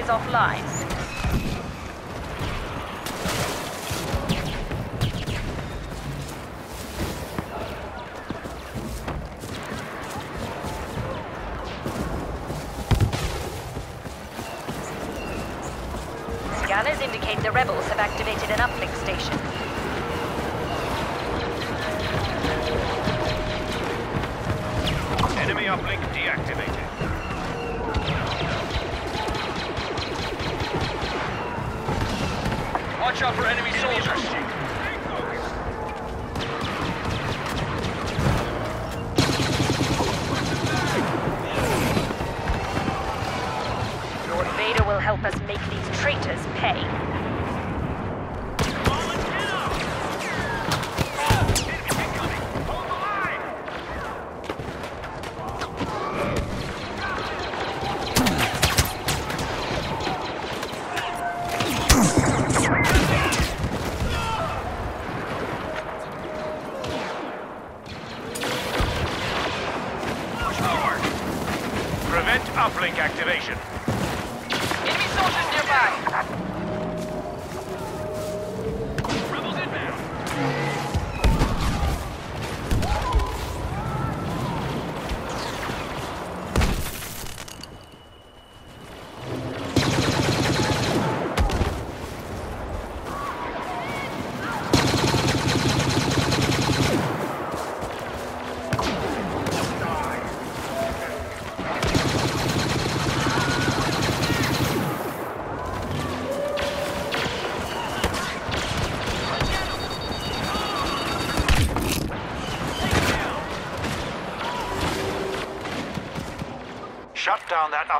is offline. Scanners indicate the rebels have activated an uplink station. Enemy uplink deactivated.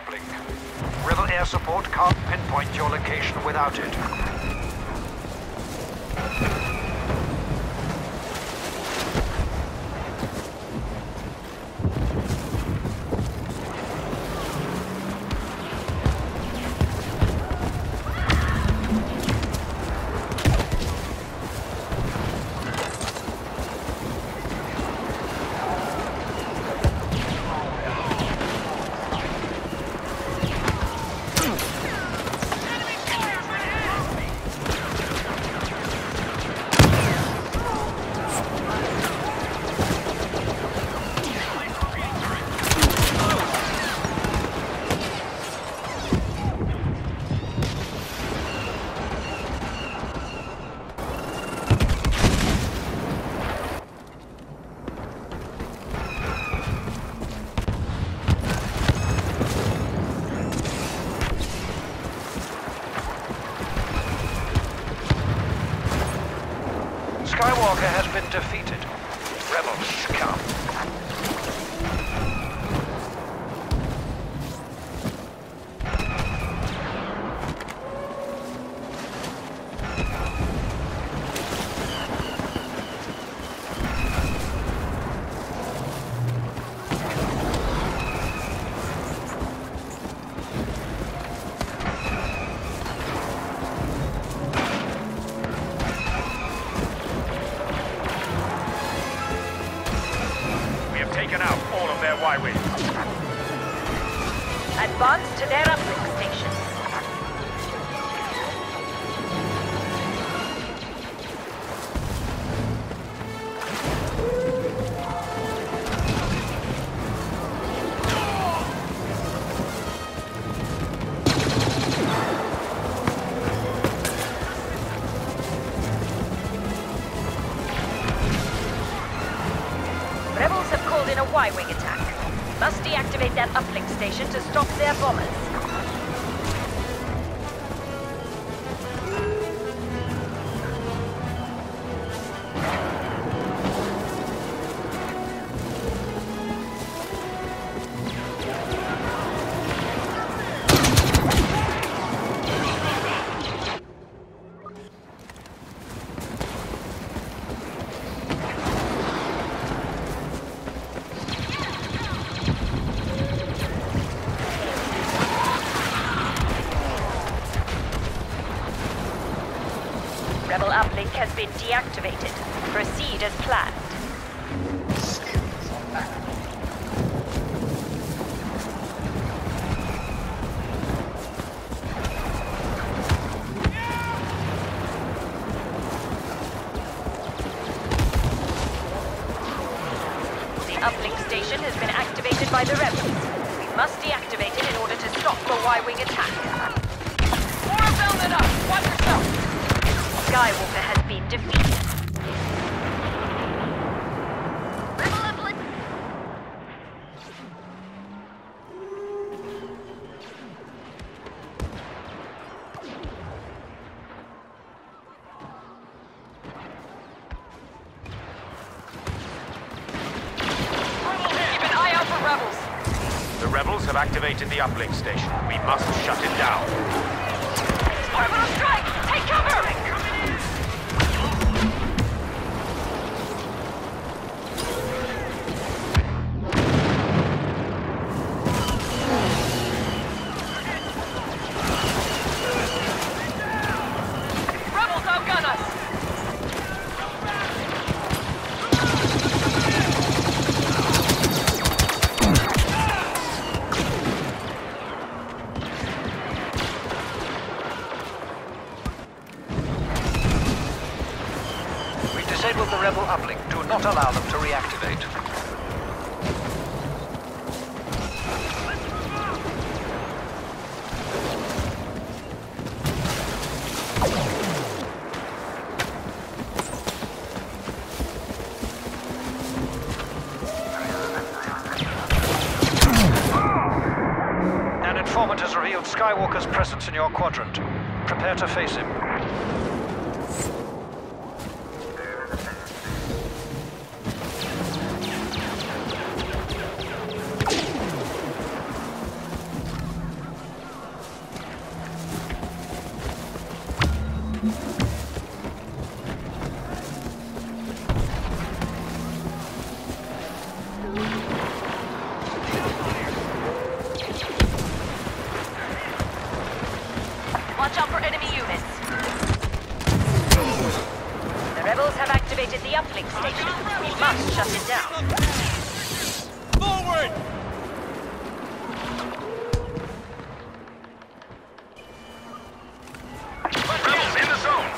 Uplink. Rebel air support can't pinpoint your location without it. Skywalker has been defeated. Rebels scum. Advance to their uplink station. Rebels have called in a Y-wing attack. Must deactivate that uplink station to stop their bombers. Has been deactivated. Proceed as planned. For rebels. The rebels have activated the uplink station. We must shut it down. Not allow them to reactivate. An informant has revealed Skywalker's presence in your quadrant. Prepare to face him. Activated station. We must shut it down. Forward! Rebels in the zone!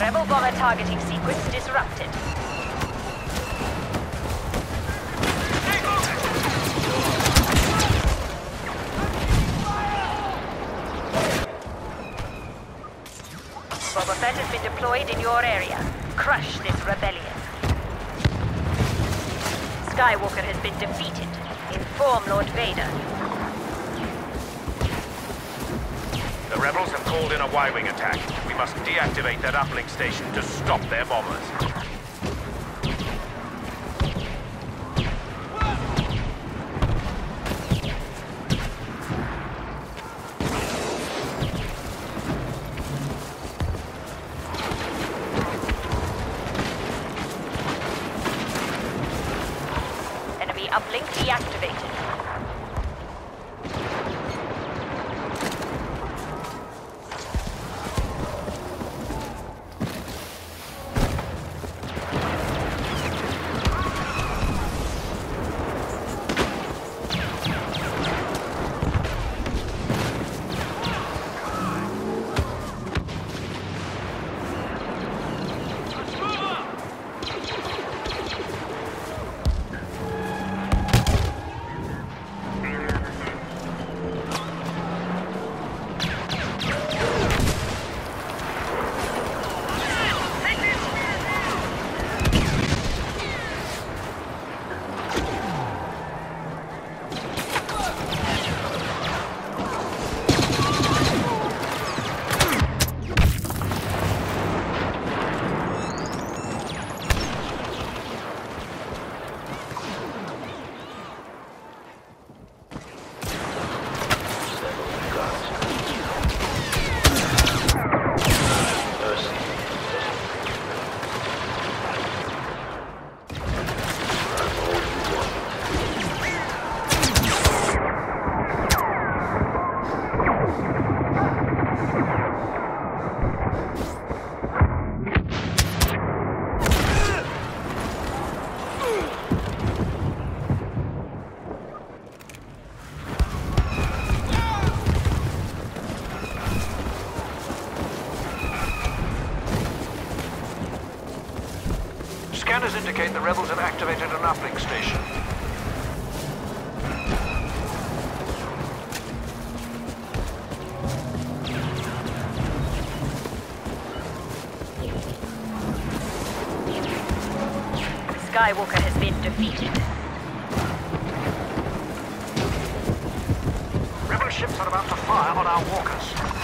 Rebel bomber targeting sequence disrupted. Boba Fett has been deployed in your area. Crush this rebellion. Skywalker has been defeated. Inform Lord Vader. The rebels have called in a Y-wing attack. We must deactivate that uplink station to stop their bombers. Uplink deactivated. Scanners indicate the rebels have activated an uplink station. Skywalker has been defeated. Rebel ships are about to fire on our walkers.